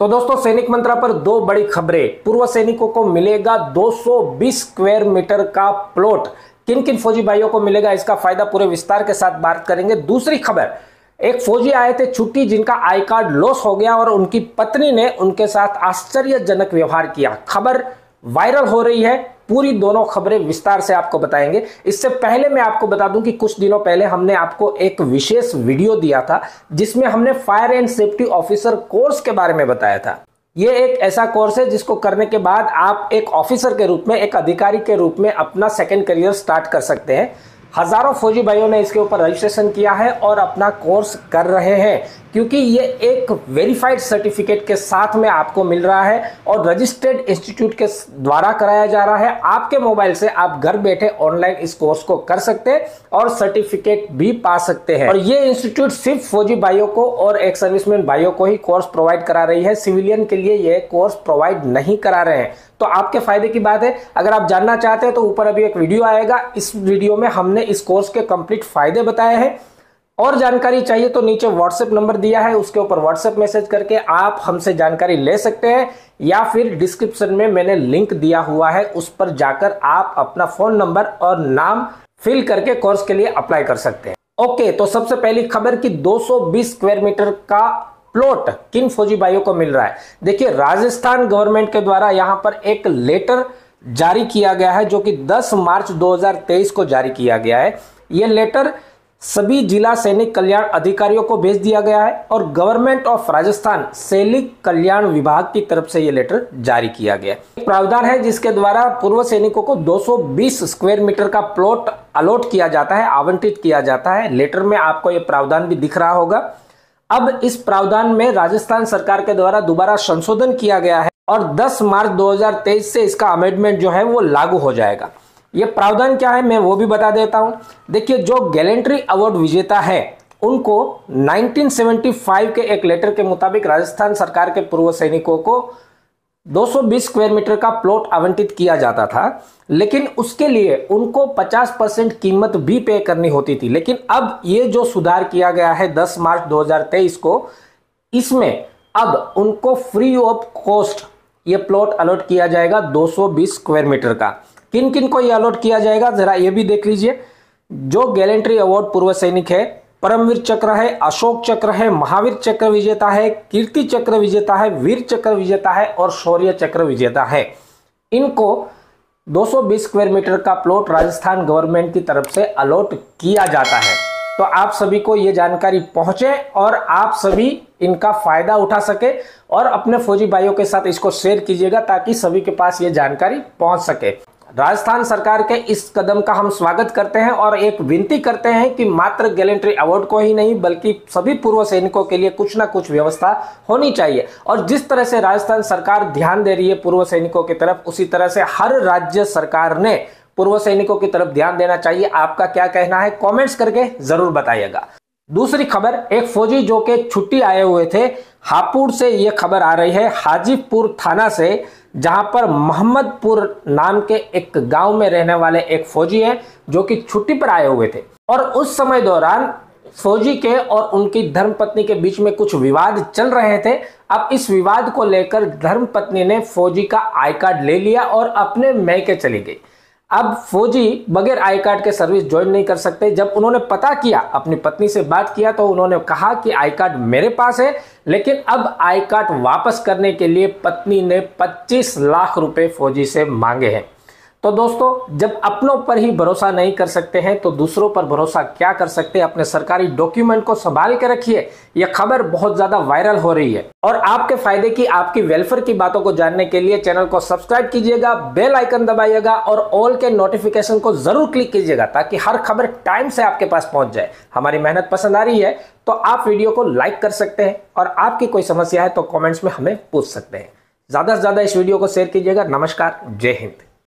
तो दोस्तों, सैनिक मंत्रा पर दो बड़ी खबरें। पूर्व सैनिकों को मिलेगा 220 स्क्वायर मीटर का प्लॉट। किन किन फौजी भाइयों को मिलेगा इसका फ़ायदा पूरे विस्तार के साथ बात करेंगे। दूसरी खबर, एक फौजी आए थे छुट्टी जिनका आई कार्ड लॉस हो गया और उनकी पत्नी ने उनके साथ आश्चर्यजनक व्यवहार किया। खबर वायरल हो रही है। पूरी दोनों खबरें विस्तार से आपको बताएँगे। इससे पहले मैं आपको बता दूँ कि कुछ दिनों पहले हमने आपको एक विशेष वीडियो दिया था, जिसमें हमने fire and safety officer course के बारे में बताया था। ये एक ऐसा कोर्स है जिसको करने के बाद आप एक ऑफिसर के रूप में, एक अधिकारी के रूप में अपना सेकेंड करियर स्टार्ट कर सकते हैं। हज़ारों फौजी भाइयों ने इसके ऊपर रजिस्ट्रेशन किया है और अपना कोर्स कर रहे हैं। क्योंकि ये एक वेरीफाइड सर्टिफिकेट के साथ में आपको मिल रहा है और रजिस्टर्ड इंस्टीट्यूट के द्वारा कराया जा रहा है। आपके मोबाइल से आप घर बैठे ऑनलाइन इस कोर्स को कर सकते हैं और सर्टिफिकेट भी पा सकते हैं। और ये इंस्टीट्यूट सिर्फ़ फौजी भाइयों को और एक सर्विसमैन भाइयों को ही कोर्स प्रोवाइड करा रही है। सिविलियन के लिए ये कोर्स प्रोवाइड नहीं करा रहे हैं। तो आपके फ़ायदे की बात है। अगर आप जानना चाहते हैं तो ऊपर अभी एक वीडियो आएगा। इस वीडियो में हमने इस कोर्स के कंप्लीट फ़ायदे बताए हैं। और जानकारी चाहिए तो नीचे व्हाट्सएप नंबर दिया है, उसके ऊपर व्हाट्सएप मैसेज करके आप हमसे जानकारी ले सकते हैं, या फिर डिस्क्रिप्शन में मैंने लिंक दिया हुआ है, उस पर जाकर आप अपना फ़ोन नंबर और नाम फिल करके कोर्स के लिए अप्लाई कर सकते हैं। ओके तो सबसे पहली खबर कि 220 स्क्वायर मीटर का प्लॉट किन फौजी भाइयों को मिल रहा है? देखिए, राजस्थान गवर्नमेंट के द्वारा यहाँ पर एक लेटर जारी किया गया है, जो कि 10 मार्च 2023 को जारी किया गया है। यह लेटर सभी जिला सैनिक कल्याण अधिकारियों को भेज दिया गया है और गवर्नमेंट ऑफ़ राजस्थान सैनिक कल्याण विभाग की तरफ़ से यह लेटर जारी किया गया एक प्रावधान है जिसके द्वारा पूर्व सैनिकों को 220 स्क्वायर मीटर का प्लॉट अलॉट किया जाता है, आवंटित किया जाता है। लेटर में आपको यह प्रावधान भी दिख रहा होगा। अब इस प्रावधान में राजस्थान सरकार के द्वारा दोबारा संशोधन किया गया है और 10 मार्च 2023 से इसका अमेंडमेंट जो है वो लागू हो जाएगा। ये प्रावधान क्या है मैं वो भी बता देता हूँ। देखिए, जो गैलेंट्री अवार्ड विजेता है, उनको 1975 के एक लेटर के मुताबिक राजस्थान सरकार के पूर्व सैनिकों को 220 स्क्वायर मीटर का प्लॉट आवंटित किया जाता था, लेकिन उसके लिए उनको 50 परसेंट कीमत भी पे करनी होती थी। लेकिन अब ये जो सुधार किया गया है 10 मार्च 2023 को, इसमें अब उनको फ्री ऑफ़ कॉस्ट ये प्लॉट अलॉट किया जाएगा 220 स्क्वायर मीटर का। किन किन को ये अलॉट किया जाएगा, जरा ये भी देख लीजिए। जो गैलेंट्री अवार्ड पूर्व सैनिक है, परमवीर चक्र है, अशोक चक्र है, महावीर चक्र विजेता है, कीर्ति चक्र विजेता है, वीर चक्र विजेता है और शौर्य चक्र विजेता है। इनको 220 स्क्वायर मीटर का प्लॉट राजस्थान गवर्नमेंट की तरफ़ से अलॉट किया जाता है। तो आप सभी को ये जानकारी पहुँचे और आप सभी इनका फ़ायदा उठा सके और अपने फौजी भाइयों के साथ इसको शेयर कीजिएगा ताकि सभी के पास ये जानकारी पहुँच सके। राजस्थान सरकार के इस कदम का हम स्वागत करते हैं और एक विनती करते हैं कि मात्र गैलेंट्री अवार्ड को ही नहीं, बल्कि सभी पूर्व सैनिकों के लिए कुछ ना कुछ व्यवस्था होनी चाहिए। और जिस तरह से राजस्थान सरकार ध्यान दे रही है पूर्व सैनिकों की तरफ़, उसी तरह से हर राज्य सरकार ने पूर्व सैनिकों की तरफ़ ध्यान देना चाहिए। आपका क्या कहना है? कॉमेंट्स करके ज़रूर बताइएगा। दूसरी खबर, एक फौजी जो के छुट्टी आए हुए थे, हापुड़ से ये खबर आ रही है। हाजीपुर थाना से, जहाँ पर मोहम्मदपुर नाम के एक गाँव में रहने वाले एक फौजी हैं, जो कि छुट्टी पर आए हुए थे। और उस समय दौरान फौजी के और उनकी धर्मपत्नी के बीच में कुछ विवाद चल रहे थे। अब इस विवाद को लेकर धर्मपत्नी ने फौजी का आई कार्ड ले लिया और अपने मैके चली गई। अब फौजी बगैर आई कार्ड के सर्विस ज्वाइन नहीं कर सकते। जब उन्होंने पता किया, अपनी पत्नी से बात किया तो उन्होंने कहा कि आई कार्ड मेरे पास है, लेकिन अब आई कार्ड वापस करने के लिए पत्नी ने 25 लाख रुपए फौजी से मांगे हैं। तो दोस्तों, जब अपनों पर ही भरोसा नहीं कर सकते हैं तो दूसरों पर भरोसा क्या कर सकते हैं? अपने सरकारी डॉक्यूमेंट को संभाल के रखिए। यह खबर बहुत ज़्यादा वायरल हो रही है। और आपके फ़ायदे की, आपकी वेलफेयर की बातों को जानने के लिए चैनल को सब्सक्राइब कीजिएगा बेल आइकन दबाइएगा, और ऑल के नोटिफिकेशन को ज़रूर क्लिक कीजिएगा, ताकि हर खबर टाइम से आपके पास पहुँच जाए। हमारी मेहनत पसंद आ रही है तो आप वीडियो को लाइक कर सकते हैं। और आपकी कोई समस्या है तो कॉमेंट्स में हमें पूछ सकते हैं। ज़्यादा से ज़्यादा इस वीडियो को शेयर कीजिएगा। नमस्कार, जय हिंद।